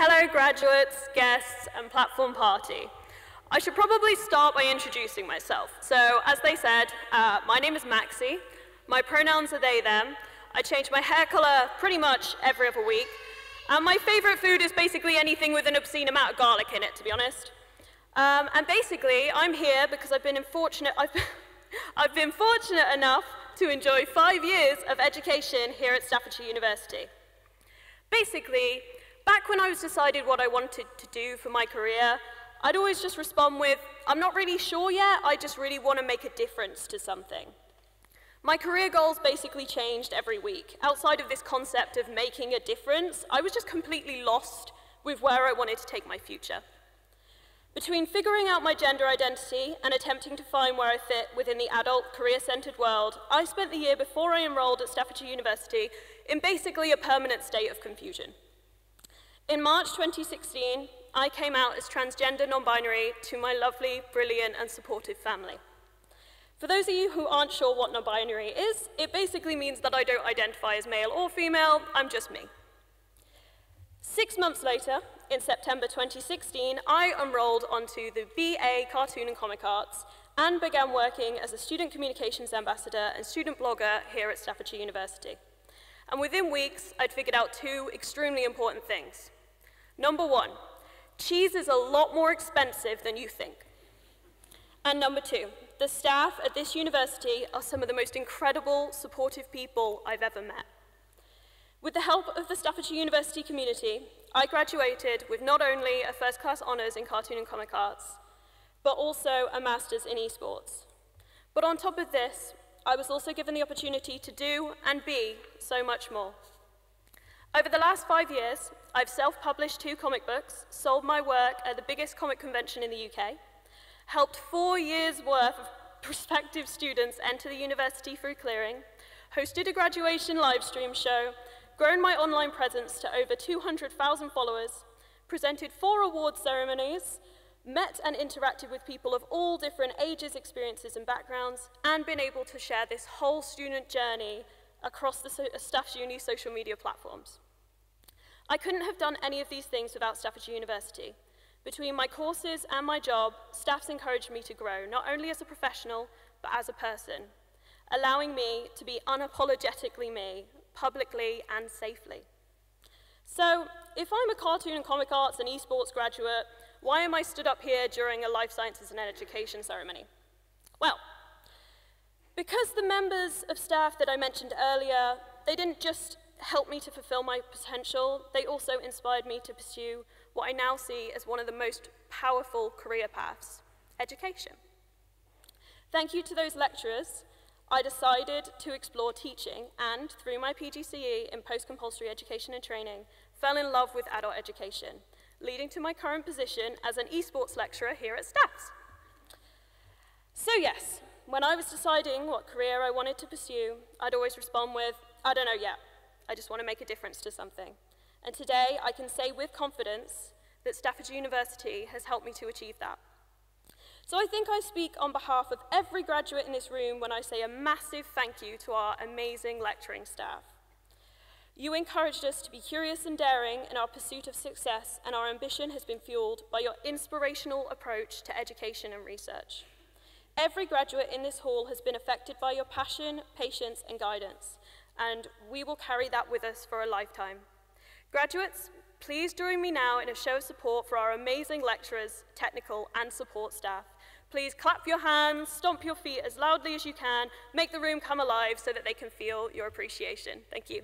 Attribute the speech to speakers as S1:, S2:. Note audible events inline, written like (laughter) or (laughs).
S1: Hello, graduates, guests, and platform party. I should probably start by introducing myself. So, as they said, uh, my name is Maxie. My pronouns are they, them. I change my hair color pretty much every other week. And my favorite food is basically anything with an obscene amount of garlic in it, to be honest. Um, and basically, I'm here because I've been fortunate, I've, (laughs) I've been fortunate enough to enjoy five years of education here at Staffordshire University. Basically, back when I was decided what I wanted to do for my career, I'd always just respond with, I'm not really sure yet, I just really want to make a difference to something. My career goals basically changed every week. Outside of this concept of making a difference, I was just completely lost with where I wanted to take my future. Between figuring out my gender identity and attempting to find where I fit within the adult, career-centered world, I spent the year before I enrolled at Staffordshire University in basically a permanent state of confusion. In March 2016, I came out as transgender non-binary to my lovely, brilliant, and supportive family. For those of you who aren't sure what non-binary is, it basically means that I don't identify as male or female, I'm just me. Six months later, in September 2016, I enrolled onto the BA Cartoon and Comic Arts and began working as a student communications ambassador and student blogger here at Staffordshire University. And within weeks, I'd figured out two extremely important things. Number one, cheese is a lot more expensive than you think. And number two, the staff at this university are some of the most incredible, supportive people I've ever met. With the help of the Staffordshire University community, I graduated with not only a first class honours in cartoon and comic arts, but also a master's in esports. But on top of this, I was also given the opportunity to do and be so much more. Over the last five years, I've self-published two comic books, sold my work at the biggest comic convention in the UK, helped four years' worth of (laughs) prospective students enter the university through clearing, hosted a graduation live stream show, grown my online presence to over 200,000 followers, presented four award ceremonies, met and interacted with people of all different ages, experiences, and backgrounds, and been able to share this whole student journey across the uh, Staffs Uni social media platforms. I couldn't have done any of these things without Staffordshire University. Between my courses and my job, staffs encouraged me to grow, not only as a professional, but as a person, allowing me to be unapologetically me, publicly and safely. So, if I'm a cartoon and comic arts and esports graduate, why am I stood up here during a life sciences and education ceremony? Well, because the members of staff that I mentioned earlier, they didn't just help me to fulfill my potential, they also inspired me to pursue what I now see as one of the most powerful career paths, education. Thank you to those lecturers I decided to explore teaching and, through my PGCE in post-compulsory education and training, fell in love with adult education, leading to my current position as an esports lecturer here at Staffs. So yes, when I was deciding what career I wanted to pursue, I'd always respond with, I don't know yet, I just want to make a difference to something. And today I can say with confidence that Staffordshire University has helped me to achieve that. So I think I speak on behalf of every graduate in this room when I say a massive thank you to our amazing lecturing staff. You encouraged us to be curious and daring in our pursuit of success, and our ambition has been fueled by your inspirational approach to education and research. Every graduate in this hall has been affected by your passion, patience, and guidance, and we will carry that with us for a lifetime. Graduates, please join me now in a show of support for our amazing lecturers, technical, and support staff. Please clap your hands, stomp your feet as loudly as you can, make the room come alive so that they can feel your appreciation. Thank you.